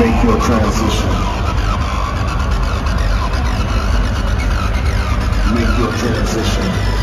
Make your transition. Make your transition.